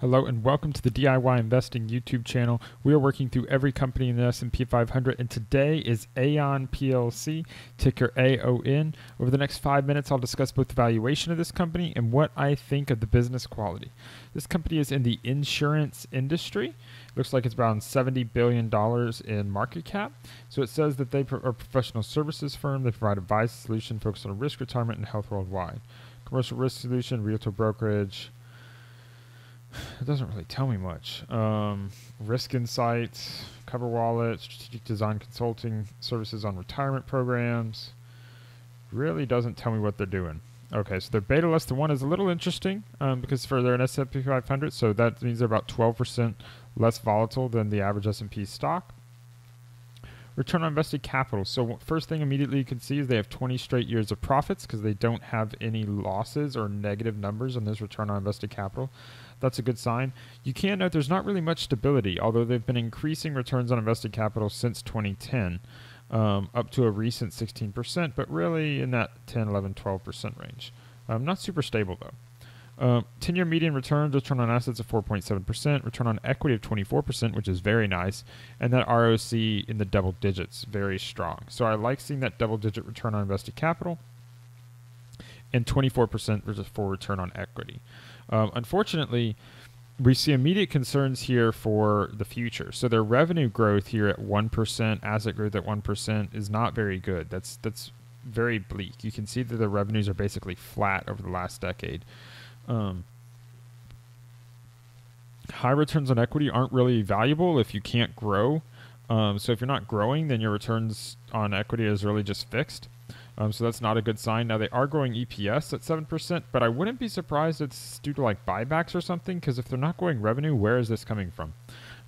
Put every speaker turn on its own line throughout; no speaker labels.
Hello and welcome to the DIY Investing YouTube channel. We are working through every company in the S&P 500 and today is Aon PLC, ticker AON. Over the next 5 minutes I'll discuss both the valuation of this company and what I think of the business quality. This company is in the insurance industry. Looks like it's around $70 billion in market cap. So it says that they are a professional services firm. They provide advice solution focused on risk retirement and health worldwide. Commercial risk solution, realtor brokerage, it doesn't really tell me much. Um, risk insights, CoverWallet, strategic design consulting services on retirement programs. Really doesn't tell me what they're doing. Okay, so their beta less than one is a little interesting um, because for their an S&P 500, so that means they're about 12% less volatile than the average S&P stock. Return on invested capital. So first thing immediately you can see is they have 20 straight years of profits because they don't have any losses or negative numbers on this return on invested capital. That's a good sign. You can note there's not really much stability, although they've been increasing returns on invested capital since 2010, um, up to a recent 16%, but really in that 10, 11, 12% range. Um, not super stable though. Uh, 10 year median returns, return on assets of 4.7%, return on equity of 24%, which is very nice, and that ROC in the double digits, very strong. So I like seeing that double digit return on invested capital and 24% for return on equity. Um, unfortunately, we see immediate concerns here for the future. So their revenue growth here at 1%, asset growth at 1% is not very good. That's that's very bleak. You can see that the revenues are basically flat over the last decade. Um, high returns on equity aren't really valuable if you can't grow. Um, so if you're not growing, then your returns on equity is really just fixed. Um, so that's not a good sign. Now they are growing EPS at 7%, but I wouldn't be surprised it's due to like buybacks or something, because if they're not growing revenue, where is this coming from?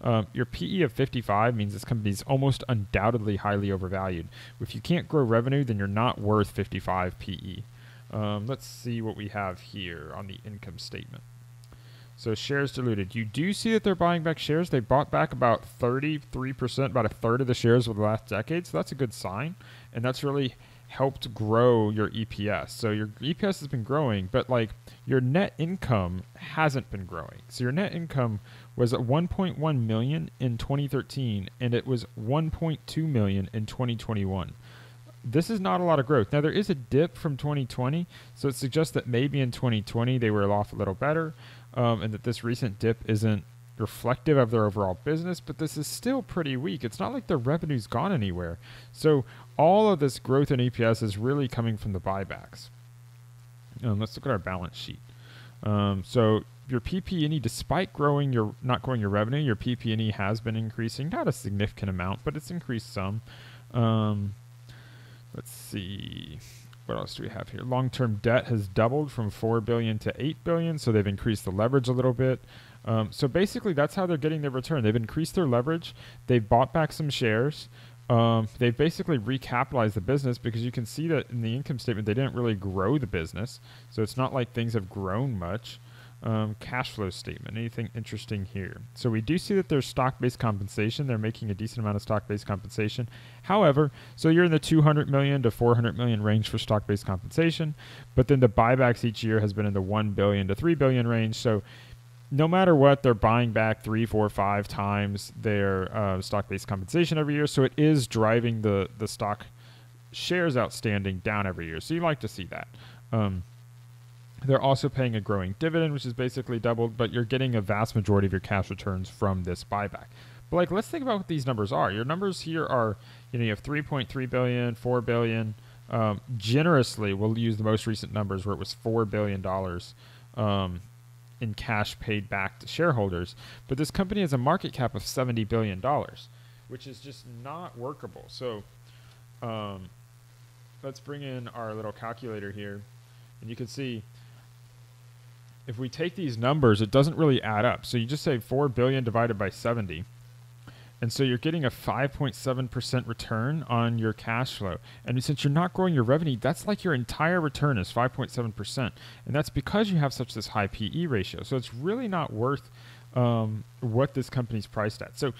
Um, your PE of 55 means this company is almost undoubtedly highly overvalued. If you can't grow revenue, then you're not worth 55 PE. Um, let's see what we have here on the income statement. So shares diluted. You do see that they're buying back shares. They bought back about 33%, about a third of the shares over the last decade. So that's a good sign. And that's really helped grow your EPS. So your EPS has been growing, but like your net income hasn't been growing. So your net income was at 1.1 million in 2013 and it was 1.2 million in 2021. This is not a lot of growth. Now there is a dip from 2020, so it suggests that maybe in 2020 they were off a little better, um, and that this recent dip isn't reflective of their overall business, but this is still pretty weak. It's not like their revenue's gone anywhere. So all of this growth in EPS is really coming from the buybacks. Um, let's look at our balance sheet. Um, so your PP&E, despite growing your not growing your revenue, your PP&E has been increasing, not a significant amount, but it's increased some. Um, let's see, what else do we have here? Long-term debt has doubled from four billion to eight billion, so they've increased the leverage a little bit. Um, so basically, that's how they're getting their return. They've increased their leverage. They've bought back some shares. Um, they've basically recapitalized the business because you can see that in the income statement they didn't really grow the business. So it's not like things have grown much. Um, cash flow statement. Anything interesting here? So we do see that there's stock-based compensation. They're making a decent amount of stock-based compensation. However, so you're in the 200 million to 400 million range for stock-based compensation, but then the buybacks each year has been in the 1 billion to 3 billion range. So no matter what, they're buying back three, four, five times their uh, stock-based compensation every year. So it is driving the the stock shares outstanding down every year. So you like to see that. Um, they're also paying a growing dividend, which is basically doubled, but you're getting a vast majority of your cash returns from this buyback. But like, let's think about what these numbers are. Your numbers here are, you know, you have 3.3 billion, 4 billion. Um, generously, we'll use the most recent numbers where it was four billion dollars. Um, in cash paid back to shareholders. But this company has a market cap of $70 billion, which is just not workable. So um, let's bring in our little calculator here. And you can see if we take these numbers, it doesn't really add up. So you just say 4 billion divided by 70 and so you're getting a 5.7% return on your cash flow. And since you're not growing your revenue, that's like your entire return is 5.7%. And that's because you have such this high PE ratio. So it's really not worth um, what this company's priced at. So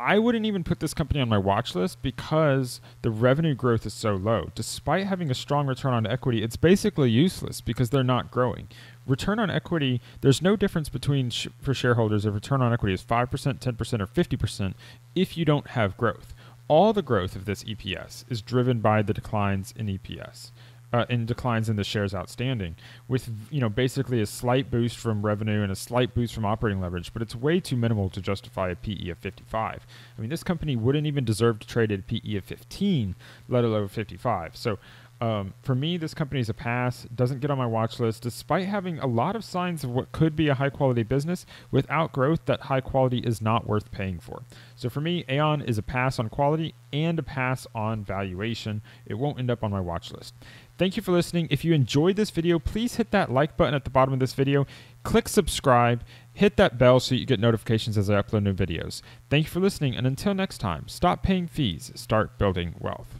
I wouldn't even put this company on my watch list because the revenue growth is so low. Despite having a strong return on equity, it's basically useless because they're not growing. Return on equity, there's no difference between sh- for shareholders if return on equity is 5%, 10%, or 50% if you don't have growth. All the growth of this EPS is driven by the declines in EPS uh, in declines in the shares outstanding, with you know basically a slight boost from revenue and a slight boost from operating leverage, but it's way too minimal to justify a PE of 55. I mean, this company wouldn't even deserve to trade at a PE of 15, let alone 55. So. Um, for me, this company is a pass. Doesn't get on my watch list, despite having a lot of signs of what could be a high quality business. Without growth, that high quality is not worth paying for. So for me, Aon is a pass on quality and a pass on valuation. It won't end up on my watch list. Thank you for listening. If you enjoyed this video, please hit that like button at the bottom of this video. Click subscribe, hit that bell so you get notifications as I upload new videos. Thank you for listening, and until next time, stop paying fees, start building wealth.